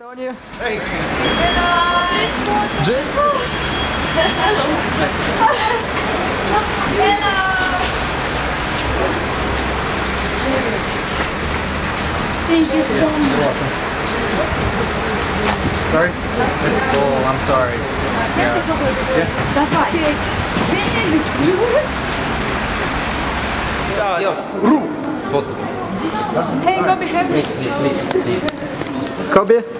Antonio. Hey. Hello. This Hello. Thank you so much. Sorry? It's full, I'm sorry. Давай. Йош, ру! Hey, Coby, help me. Coby?